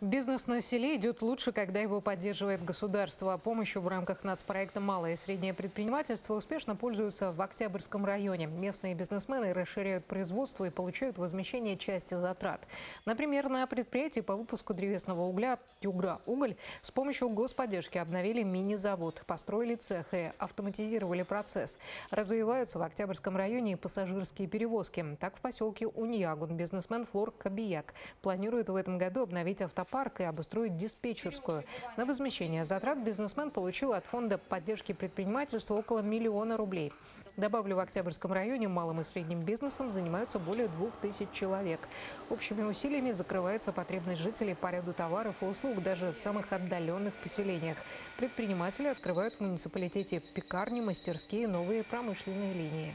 Бизнес на селе идет лучше, когда его поддерживает государство. Помощью в рамках нацпроекта «Малое и среднее предпринимательство» успешно пользуются в Октябрьском районе. Местные бизнесмены расширяют производство и получают возмещение части затрат. Например, на предприятии по выпуску древесного угля «Югра Уголь» с помощью господдержки обновили мини-завод, построили цех и автоматизировали процесс. Развиваются в Октябрьском районе и пассажирские перевозки. Так в поселке Уньягун бизнесмен Флор Кабияк планирует в этом году обновить автопарк парк и обустроить диспетчерскую. На возмещение затрат бизнесмен получил от фонда поддержки предпринимательства около миллиона рублей. Добавлю, в Октябрьском районе малым и средним бизнесом занимаются более двух тысяч человек. Общими усилиями закрывается потребность жителей по ряду товаров и услуг даже в самых отдаленных поселениях. Предприниматели открывают в муниципалитете пекарни, мастерские, новые промышленные линии.